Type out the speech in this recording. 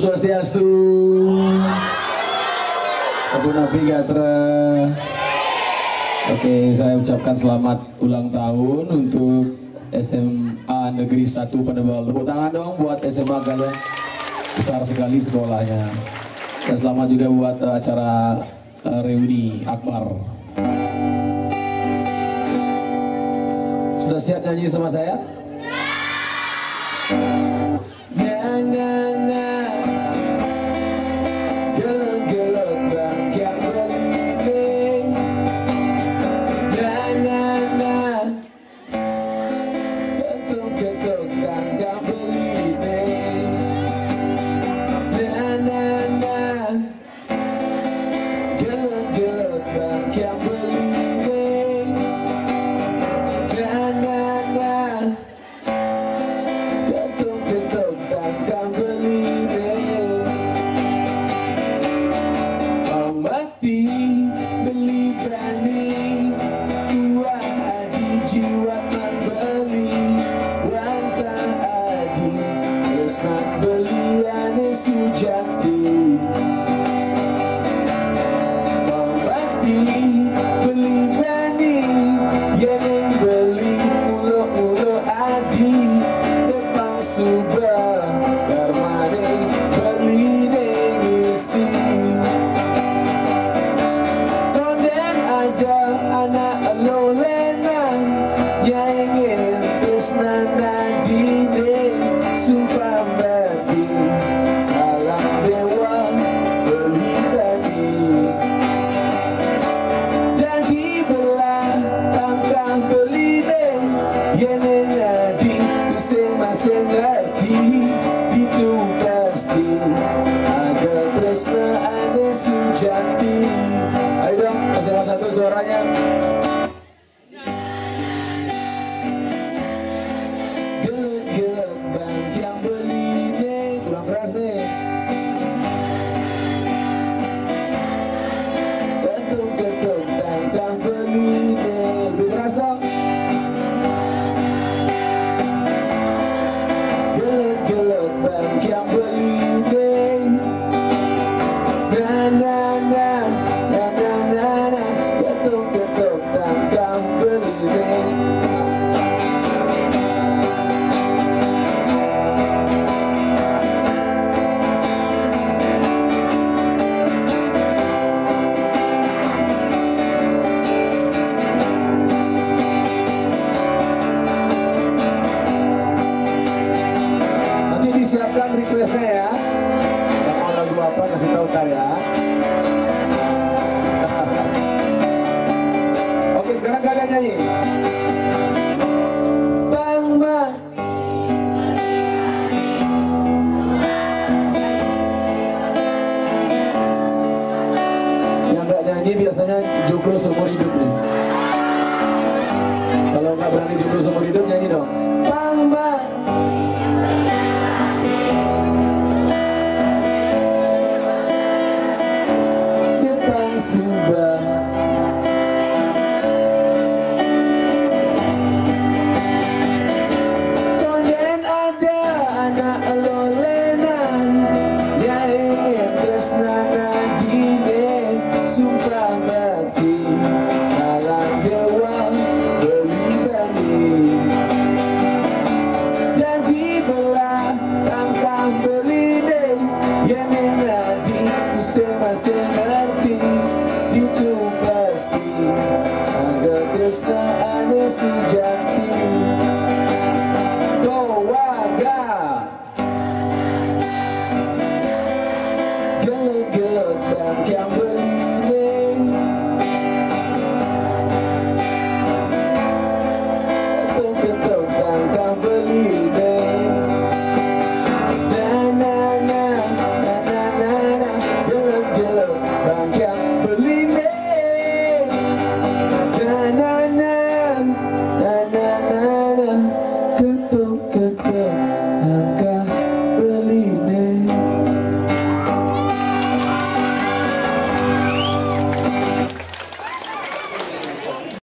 Swastiastu. Satu Nabi Gatra. Oke, saya ucapkan selamat ulang tahun untuk SMA Negeri 1 Penebal. Tepuk tangan dong buat SMA kalian. Besar sekali sekolahnya. Dan selamat juga buat uh, acara uh, reuni Akbar. Sudah siap nyanyi sama saya? Mati beli berani. Tua adi jiwa man beli Wantah adi Terus nak beli ane sujati suaranya nyanyi. Bang Bang. Yang nggak nyanyi biasanya jomblo seumur hidup nih. Kalau nggak berani jomblo seumur hidup nyanyi dong. tresnaan sejati Doaga Geleng-geleng dan kamu